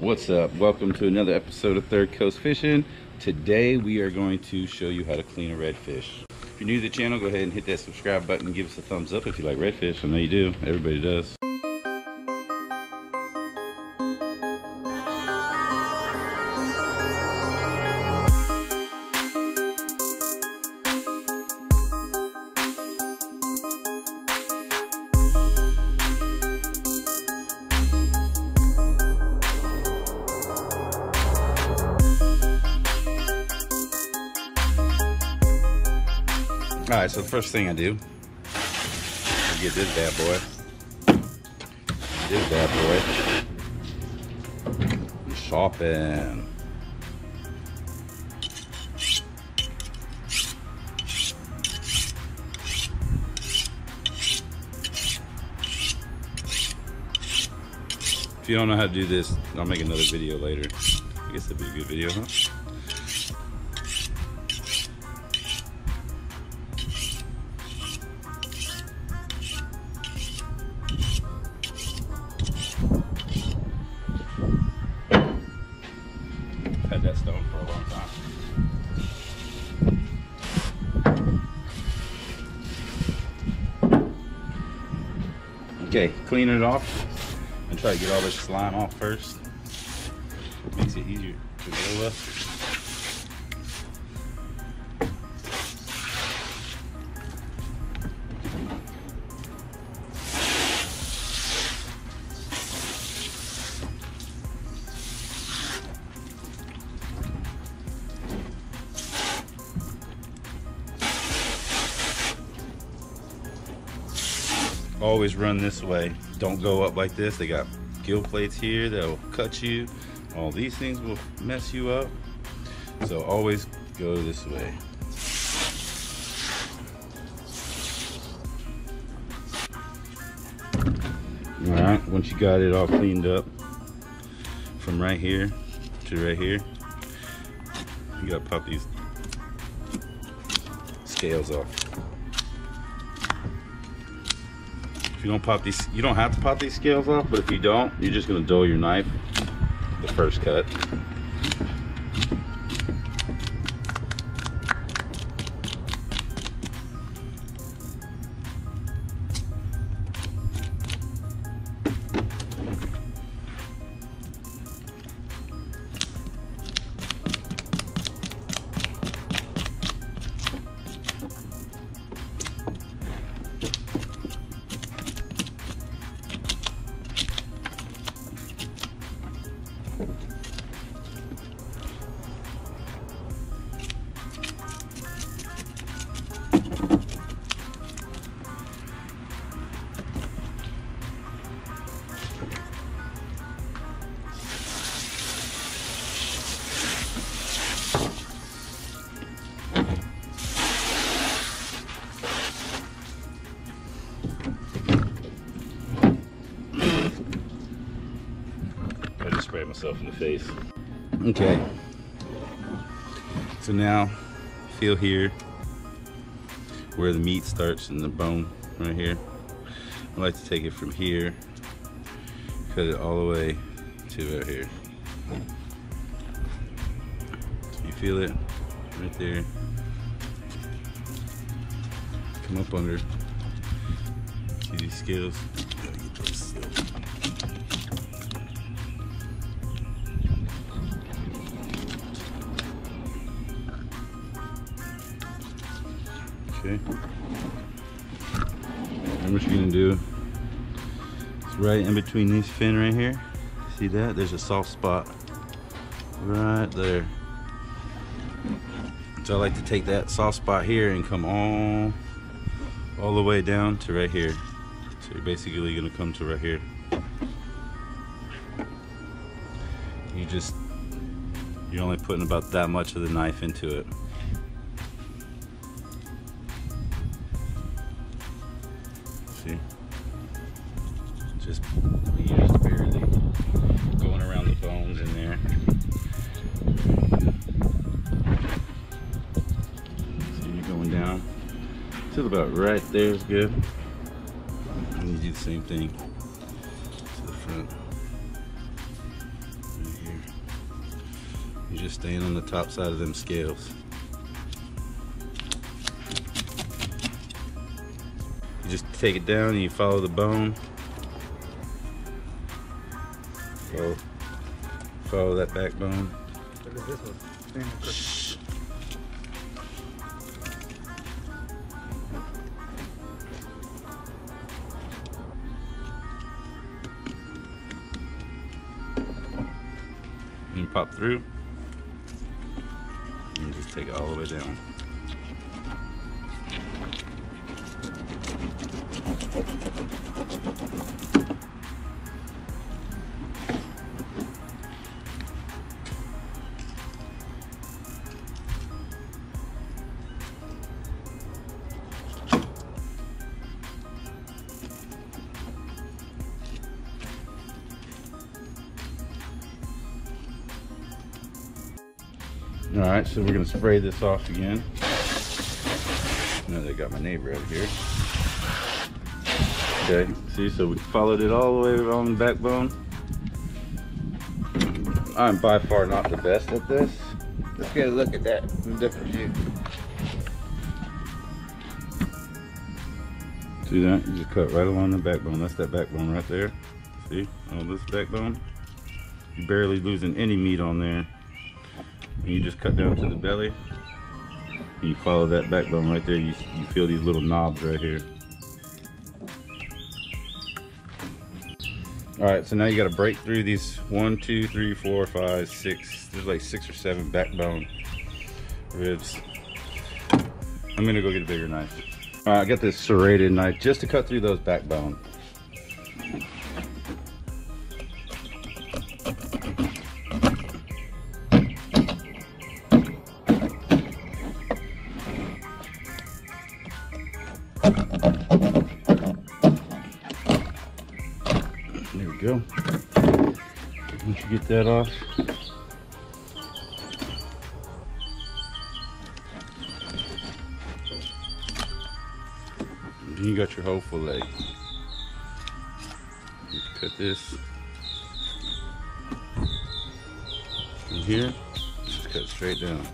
What's up? Welcome to another episode of Third Coast Fishing. Today we are going to show you how to clean a redfish. If you're new to the channel, go ahead and hit that subscribe button give us a thumbs up if you like redfish. I know you do. Everybody does. So the first thing I do, I get this bad boy. This bad boy. Sharpen. If you don't know how to do this, I'll make another video later. I guess that'd be a good video, huh? Clean it off and try to get all this slime off first. Makes it easier to deal with. Always run this way. Don't go up like this. They got gill plates here that'll cut you. All these things will mess you up. So always go this way. All right, once you got it all cleaned up from right here to right here, you gotta pop these scales off. You don't pop these, you don't have to pop these scales off, but if you don't, you're just gonna dull your knife the first cut. Myself in the face. Okay. So now, feel here where the meat starts and the bone right here. I like to take it from here, cut it all the way to right here. You feel it right there. Come up under. See these scales? Okay. Then what you're gonna do is right in between these fin right here. See that? There's a soft spot right there. So I like to take that soft spot here and come all all the way down to right here. So you're basically gonna come to right here. You just you're only putting about that much of the knife into it. See? Just you're barely going around the bones in there. So you're going down till about right there is good. And you do the same thing to the front. Right here. You're just staying on the top side of them scales. You just take it down and you follow the bone. Follow, follow that backbone. And pop through. And just take it all the way down. All right, so we're gonna spray this off again. Now they got my neighbor out here. Okay, see, so we followed it all the way along the backbone. I'm by far not the best at this. Let's get a look at that from a different view. See that? You just cut right along the backbone. That's that backbone right there. See? All this backbone. You're barely losing any meat on there. You just cut down to the belly. You follow that backbone right there. You, you feel these little knobs right here. All right, so now you got to break through these one, two, three, four, five, six. There's like six or seven backbone ribs. I'm gonna go get a bigger knife. All right, I got this serrated knife just to cut through those backbone. Go. Once you get that off, then you got your whole fillet. You cut this in here, just cut straight down.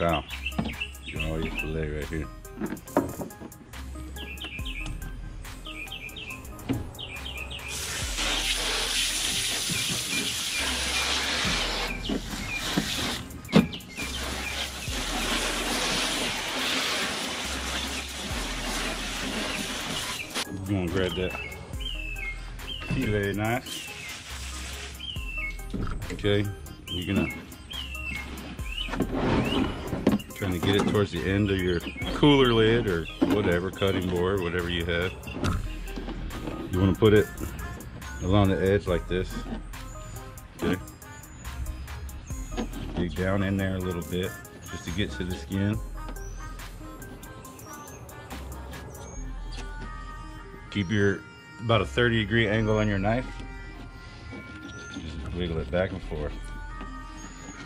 Wow. You got all your fillet right here. Want to grab that filet knife. Okay, you're gonna trying to get it towards the end of your cooler lid or whatever cutting board, whatever you have. You want to put it along the edge like this. Okay. Dig down in there a little bit just to get to the skin. Keep your about a 30 degree angle on your knife. Just wiggle it back and forth.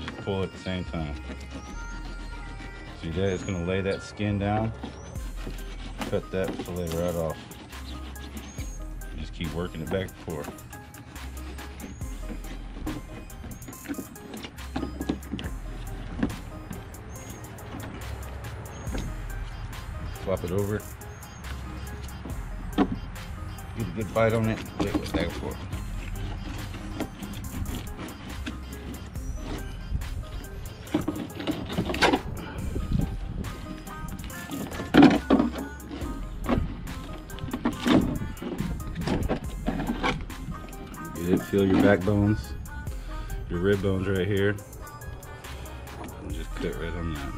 Just pull at the same time. See that? It's gonna lay that skin down. Cut that fillet right off. Just keep working it back and forth. Flop it over. Good bite on it. Forth. Get it, feel your backbones, your rib bones right here. Just cut right on that.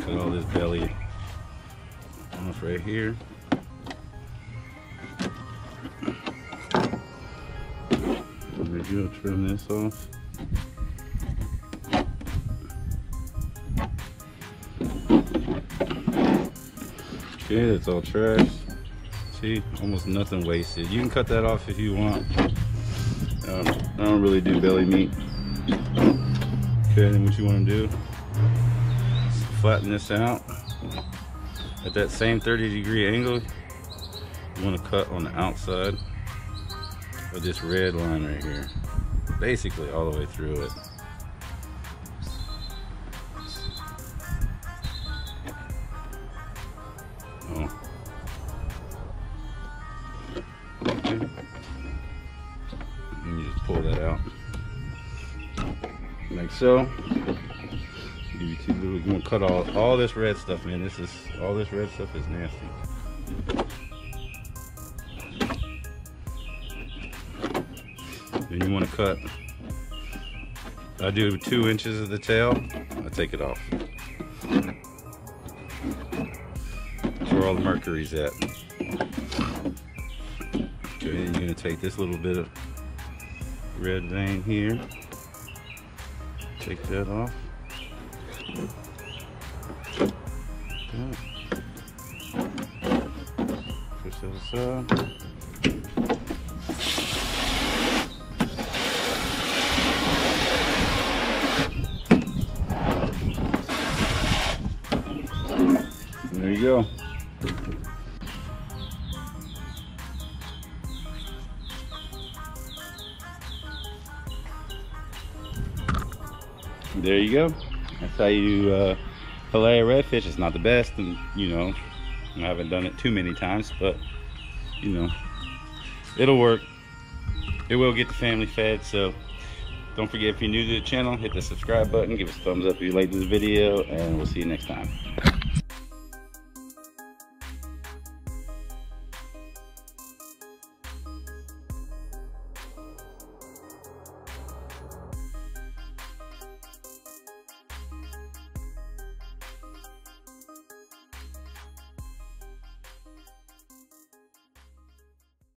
Cut all this belly right here. We go, trim this off. Okay, that's all trash. See, almost nothing wasted. You can cut that off if you want. Um, I don't really do belly meat. Okay, then what you want to do, flatten this out at that same 30 degree angle. You want to cut on the outside of this red line right here. Basically all the way through it. Oh. And you just pull that out. Like so. Cut all, all this red stuff, man. This is, all this red stuff is nasty. Then you want to cut, I do two inches of the tail, I take it off. That's where all the mercury's at. Okay, then you're gonna take this little bit of red vein here, take that off. There you go. There you go. That's how you uh, fillet a redfish. It's not the best, and you know, I haven't done it too many times, but you know, it'll work. It will get the family fed. So don't forget if you're new to the channel, hit the subscribe button, give us a thumbs up if you like this video, and we'll see you next time.